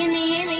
In the they